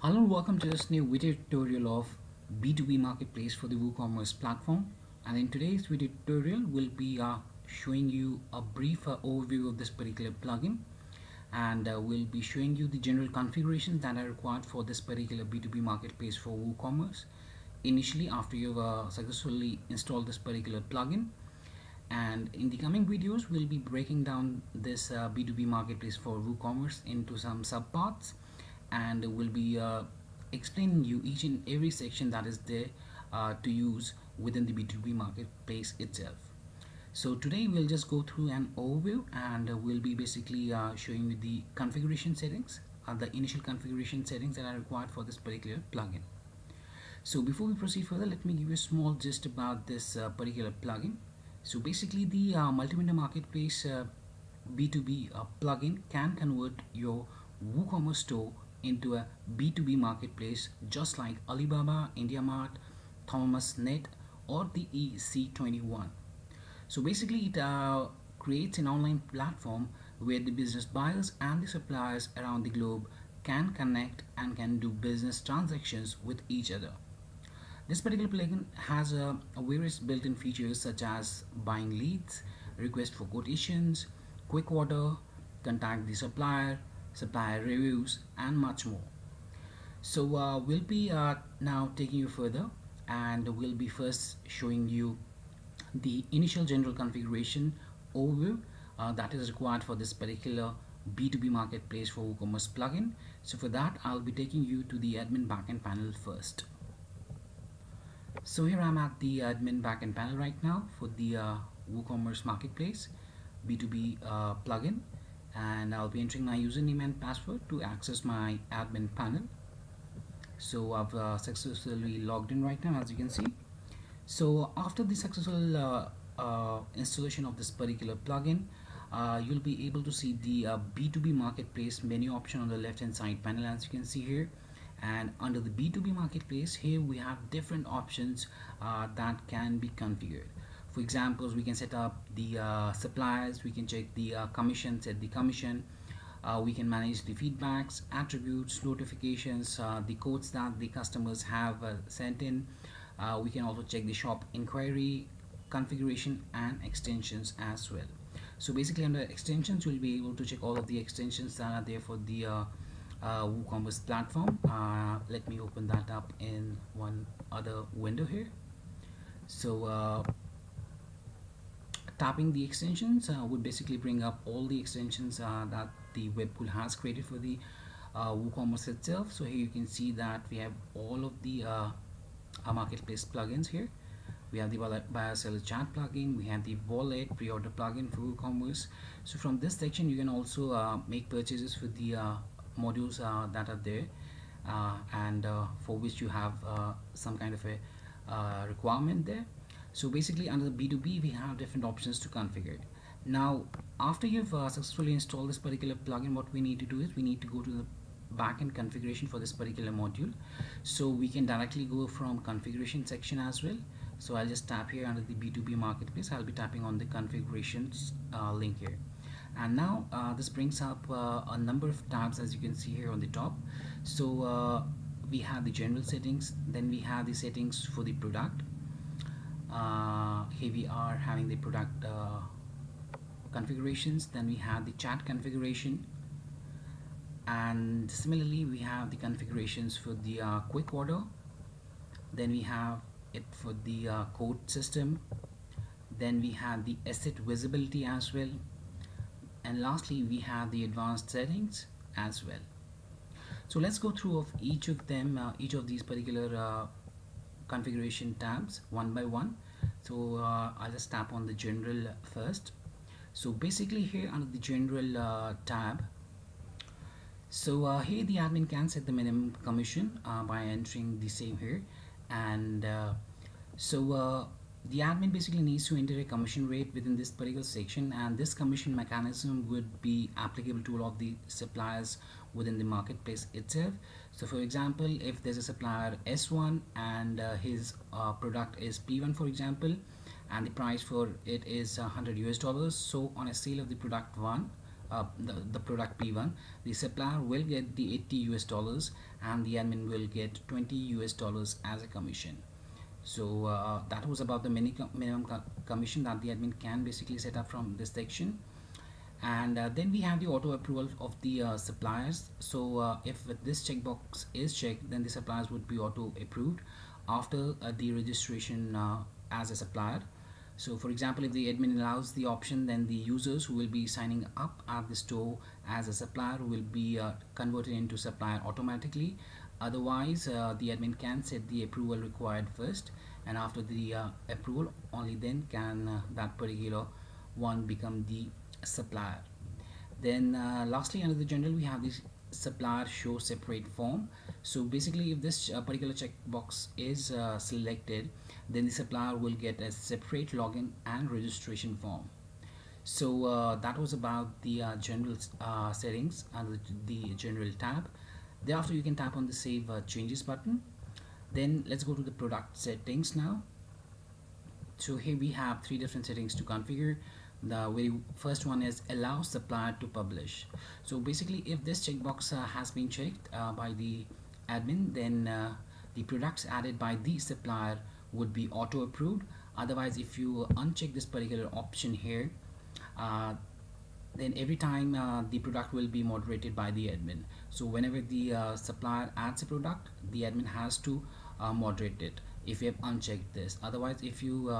Hello and welcome to this new video tutorial of B2B marketplace for the WooCommerce platform. And in today's video tutorial we'll be uh, showing you a brief uh, overview of this particular plugin. And uh, we'll be showing you the general configurations that are required for this particular B2B marketplace for WooCommerce initially after you've uh, successfully installed this particular plugin. And in the coming videos we'll be breaking down this B2B uh, marketplace for WooCommerce into some subparts and we'll be uh, explaining you each and every section that is there uh, to use within the B2B marketplace itself. So today we'll just go through an overview and uh, we'll be basically uh, showing you the configuration settings, uh, the initial configuration settings that are required for this particular plugin. So before we proceed further, let me give you a small gist about this uh, particular plugin. So basically the multi-vendor marketplace B2B plugin can convert your WooCommerce store into a B2B marketplace just like Alibaba, IndiaMart, ThomasNet or the EC21. So basically it uh, creates an online platform where the business buyers and the suppliers around the globe can connect and can do business transactions with each other. This particular plugin has uh, various built-in features such as buying leads, request for quotations, quick order, contact the supplier, supplier reviews and much more. So uh, we'll be uh, now taking you further and we'll be first showing you the initial general configuration overview uh, that is required for this particular B2B marketplace for WooCommerce plugin. So for that I'll be taking you to the admin backend panel first. So here I'm at the admin backend panel right now for the uh, WooCommerce marketplace B2B uh, plugin and I'll be entering my username and password to access my admin panel. So I've uh, successfully logged in right now as you can see. So after the successful uh, uh, installation of this particular plugin uh, you'll be able to see the B2B uh, marketplace menu option on the left hand side panel as you can see here. And under the B2B marketplace here we have different options uh, that can be configured for examples we can set up the uh, suppliers we can check the uh, commission set the commission. Uh, we can manage the feedbacks attributes notifications uh, the codes that the customers have uh, sent in. Uh, we can also check the shop inquiry configuration and extensions as well. So basically under extensions you'll be able to check all of the extensions that are there for the WooCommerce platform. Let me open that up in one other window here. So tapping the extensions uh, would basically bring up all the extensions uh, that the Webkul has created for the uh, WooCommerce itself. So here you can see that we have all of the marketplace plugins here. We have the buyer seller chat plugin we have the wallet pre-order plugin for WooCommerce. So from this section you can also uh, make purchases for the uh, modules uh, that are there and for which you have some kind of a requirement there so basically under the B2B we have different options to configure it. Now after you've uh, successfully installed this particular plugin what we need to do is we need to go to the backend configuration for this particular module. So we can directly go from configuration section as well. So I'll just tap here under the B2B marketplace. I'll be tapping on the configurations uh, link here. And now uh, this brings up uh, a number of tabs as you can see here on the top. So uh, we have the general settings then we have the settings for the product here we are having the product uh, configurations then we have the chat configuration. And similarly we have the configurations for the uh, quick order. Then we have it for the uh, code system. Then we have the asset visibility as well. And lastly we have the advanced settings as well. So let's go through of each of them uh, each of these particular uh, configuration tabs one by one. So uh, I'll just tap on the general first. So basically here under the general uh, tab so uh, here the admin can set the minimum commission uh, by entering the same here. And uh, so uh, the admin basically needs to enter a commission rate within this particular section. And this commission mechanism would be applicable to all of the suppliers within the marketplace itself so for example if there's a supplier s1 and uh, his uh, product is p1 for example and the price for it is 100 us dollars so on a sale of the product one uh, the, the product p1 the supplier will get the 80 us dollars and the admin will get 20 us dollars as a commission. So uh, that was about the minimum commission that the admin can basically set up from this section and uh, then we have the auto approval of the uh, suppliers. So uh, if this checkbox is checked then the suppliers would be auto approved after uh, the registration uh, as a supplier. So for example if the admin allows the option then the users who will be signing up at the store as a supplier will be uh, converted into supplier automatically. Otherwise the admin can set the approval required first and after the approval only then can that particular one become the supplier then uh, lastly under the general we have this supplier show separate form. So basically if this uh, particular checkbox is uh, selected then the supplier will get a separate login and registration form. So uh, that was about the uh, general uh, settings under the general tab. Thereafter you can tap on the save changes button. Then let's go to the product settings now. So here we have three different settings to configure the very first one is allow supplier to publish. So basically if this checkbox uh, has been checked uh, by the admin then uh, the products added by the supplier would be auto approved otherwise if you uncheck this particular option here uh, then every time uh, the product will be moderated by the admin. So whenever the uh, supplier adds a product the admin has to moderate it if you have unchecked this. Otherwise if you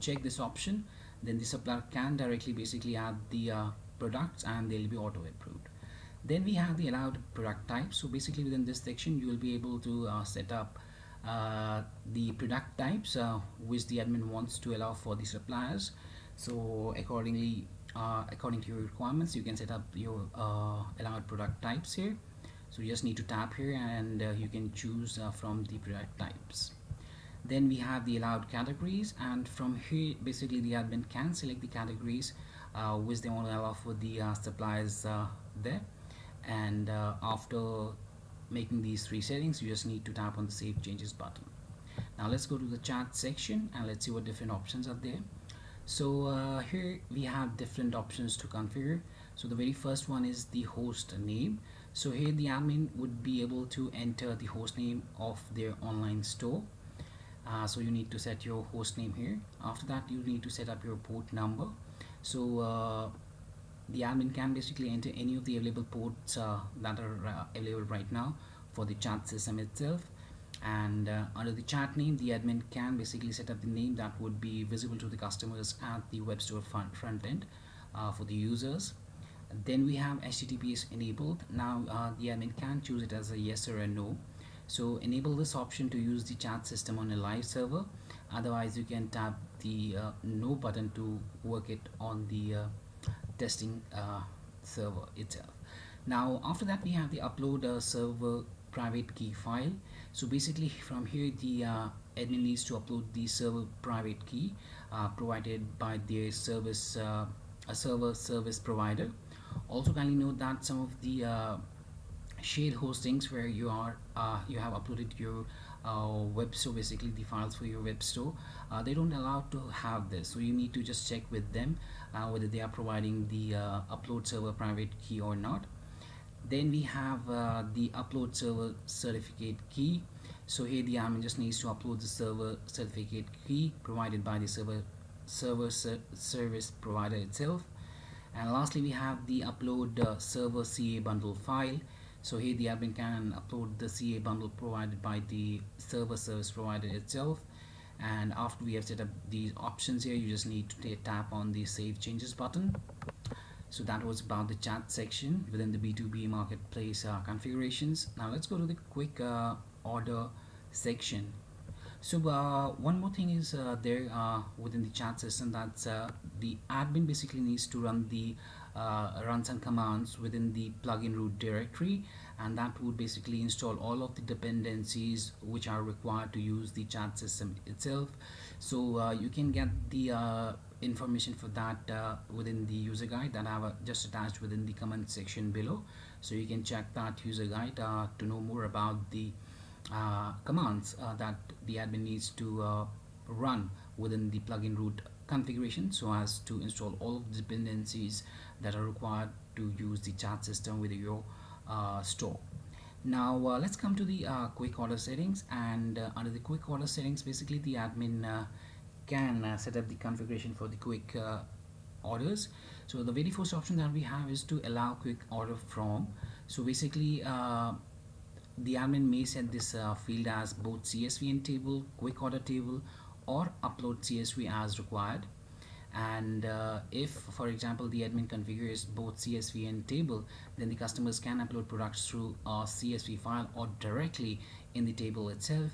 check this option then the supplier can directly basically add the uh, products and they'll be auto approved then we have the allowed product type so basically within this section you will be able to uh, set up uh, the product types uh, which the admin wants to allow for the suppliers. So accordingly uh, according to your requirements you can set up your uh, allowed product types here. So you just need to tap here and you can choose from the product types then we have the allowed categories and from here basically the admin can select the categories uh, which they want to allow for the uh, suppliers uh, there. And uh, after making these three settings you just need to tap on the save changes button. Now let's go to the chat section and let's see what different options are there. So uh, here we have different options to configure. So the very first one is the host name. So here the admin would be able to enter the host name of their online store uh, so you need to set your host name here. After that you need to set up your port number. So uh, the admin can basically enter any of the available ports uh, that are uh, available right now for the chat system itself. And uh, under the chat name the admin can basically set up the name that would be visible to the customers at the web store front, end uh, for the users. Then we have https enabled. Now the admin can choose it as a yes or a no so enable this option to use the chat system on a live server. Otherwise you can tap the uh, no button to work it on the uh, testing uh, server itself. Now after that we have the upload uh, server private key file. So basically from here the uh, admin needs to upload the server private key uh, provided by their service a server service provider. Also kindly note that some of the shared hostings where you are uh, you have uploaded your uh, web store basically the files for your web store. Uh, they don't allow to have this so you need to just check with them uh, whether they are providing the uh, upload server private key or not. Then we have uh, the upload server certificate key. So here the admin just needs to upload the server certificate key provided by the server server ser service provider itself. And lastly we have the upload server CA bundle file so here the admin can upload the CA bundle provided by the server service provider itself. And after we have set up these options here you just need to tap on the save changes button. So that was about the chat section within the B2B marketplace uh, configurations. Now let's go to the quick uh, order section. So uh, one more thing is uh, there uh, within the chat system that uh, the admin basically needs to run the uh, some commands within the plugin root directory and that would basically install all of the dependencies which are required to use the chat system itself. So uh, you can get the uh, information for that uh, within the user guide that I have just attached within the comment section below. So you can check that user guide uh, to know more about the uh, commands that the admin needs to run within the plugin root configuration so as to install all of the dependencies that are required to use the chat system with your uh, store. Now uh, let's come to the uh, quick order settings and uh, under the quick order settings basically the admin uh, can uh, set up the configuration for the quick orders. So the very first option that we have is to allow quick order from. So basically the admin may set this field as both CSV and table quick order table or upload CSV as required and uh, if for example the admin configures both CSV and table then the customers can upload products through a CSV file or directly in the table itself.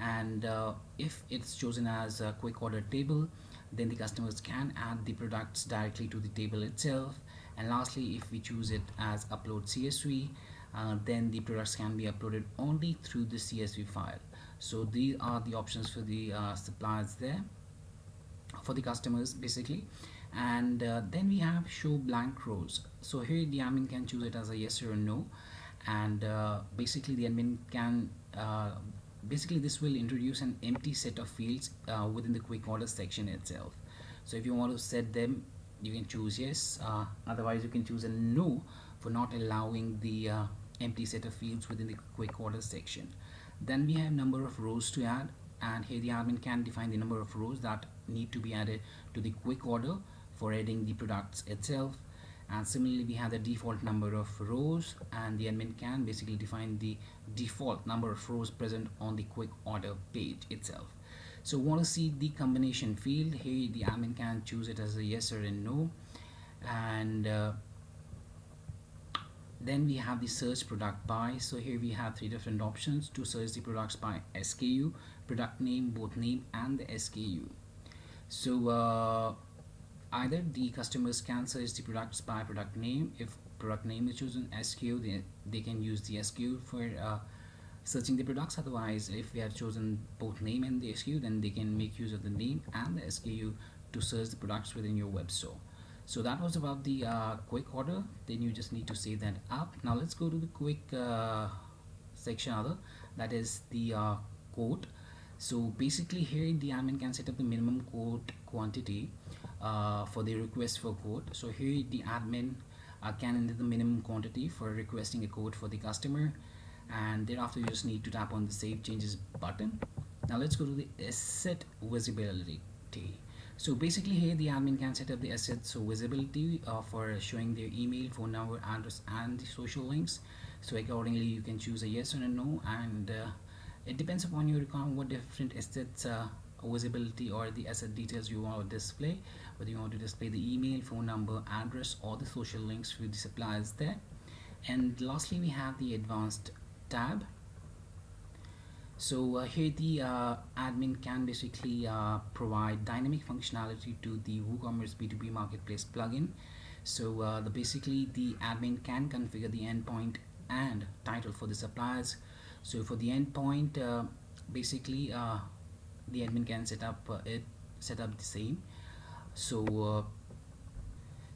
And uh, if it's chosen as a quick order table then the customers can add the products directly to the table itself. And lastly if we choose it as upload CSV uh, then the products can be uploaded only through the CSV file. So these are the options for the uh, suppliers there for the customers basically. And uh, then we have show blank rows. So here the admin can choose it as a yes or no. And uh, basically the admin can uh, basically this will introduce an empty set of fields uh, within the quick order section itself. So if you want to set them you can choose yes uh, otherwise you can choose a no for not allowing the uh, empty set of fields within the quick order section. Then we have number of rows to add and here the admin can define the number of rows that need to be added to the quick order for adding the products itself. And similarly we have the default number of rows and the admin can basically define the default number of rows present on the quick order page itself. So want to see the combination field? Here the admin can choose it as a yes or a no. And uh, then we have the search product by. So here we have three different options to search the products by SKU product name both name and the SKU so uh, either the customers can search the products by product name. If product name is chosen SKU they, they can use the SKU for uh, searching the products. Otherwise if we have chosen both name and the SKU then they can make use of the name and the SKU to search the products within your web store so that was about the uh, quick order. Then you just need to save that up now let's go to the quick uh, section other. That is the uh, quote. So basically here the admin can set up the minimum quote quantity uh, for the request for quote. So here the admin uh, can enter the minimum quantity for requesting a quote for the customer. And thereafter you just need to tap on the save changes button. Now let's go to the asset visibility so basically here the admin can set up the assets. So visibility uh, for showing their email phone number address and social links. So accordingly you can choose a yes or a no and uh, it depends upon your requirement what different assets uh, visibility or the asset details you want to display. Whether you want to display the email phone number address or the social links for the suppliers there. And lastly we have the advanced tab so uh, here the uh, admin can basically uh, provide dynamic functionality to the WooCommerce B2B Marketplace plugin. So uh, the basically the admin can configure the endpoint and title for the suppliers. So for the endpoint, uh, basically uh, the admin can set up it set up the same. So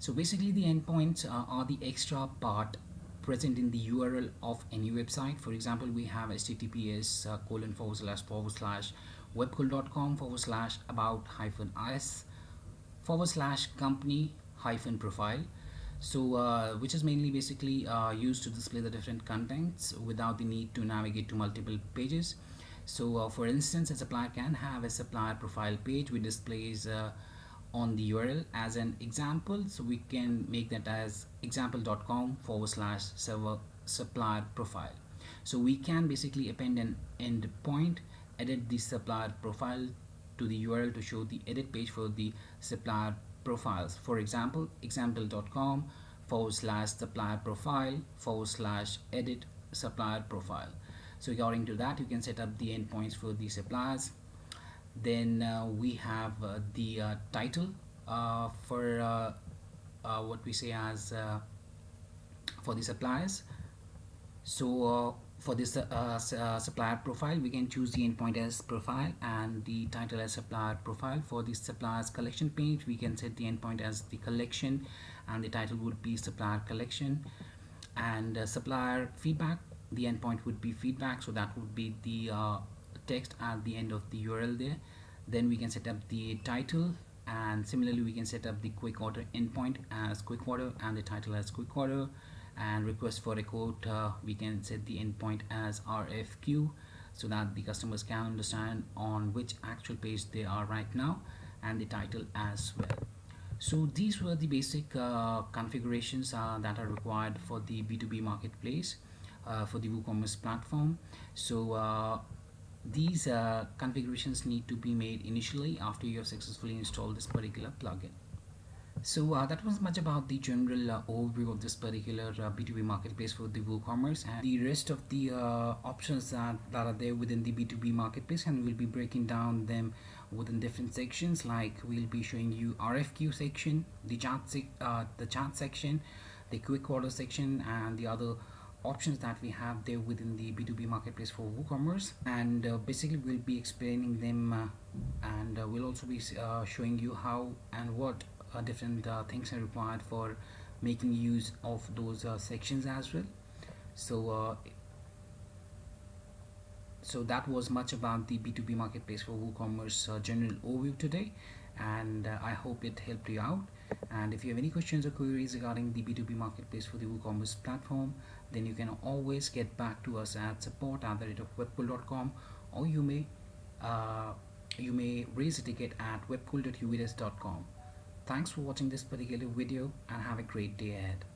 so basically the endpoints are the extra part present in the URL of any website. For example, we have https uh, colon forward slash forward slash webkul.com forward slash about hyphen is forward slash company hyphen profile. So, uh, which is mainly basically uh, used to display the different contents without the need to navigate to multiple pages. So, uh, for instance, a supplier can have a supplier profile page which displays uh, on the URL as an example. So we can make that as example.com forward slash server supplier profile. So we can basically append an endpoint edit the supplier profile to the URL to show the edit page for the supplier profiles. For example example.com forward slash supplier profile forward slash edit supplier profile. So according to that you can set up the endpoints for the suppliers then uh, we have uh, the uh, title for what we say as for the suppliers. So for this uh, uh, supplier profile we can choose the endpoint as profile and the title as supplier profile. For the suppliers collection page we can set the endpoint as the collection and the title would be supplier collection. And uh, supplier feedback the endpoint would be feedback so that would be the text at the end of the URL there. Then we can set up the title and similarly we can set up the quick order endpoint as quick order and the title as quick order. And request for a quote uh, we can set the endpoint as RFQ so that the customers can understand on which actual page they are right now and the title as well. So these were the basic uh, configurations uh, that are required for the B2B marketplace uh, for the WooCommerce platform. So uh, these uh, configurations need to be made initially after you have successfully installed this particular plugin. So uh, that was much about the general uh, overview of this particular uh, B2B marketplace for the WooCommerce and the rest of the uh, options that, that are there within the B2B marketplace and we'll be breaking down them within different sections. Like we'll be showing you RFQ section, the chat, uh, the chat section, the quick order section and the other options that we have there within the B2B marketplace for WooCommerce. And uh, basically we'll be explaining them uh, and uh, we'll also be uh, showing you how and what uh, different uh, things are required for making use of those sections as well. So so that was much about the b2b marketplace for woocommerce general overview today. And i hope it helped you out and if you have any questions or queries regarding the b2b marketplace for the woocommerce platform then you can always get back to us at support at the rate of webkul.com or you may uh, you may raise a ticket at webkul.uvdesk.com Thanks for watching this particular video and have a great day ahead.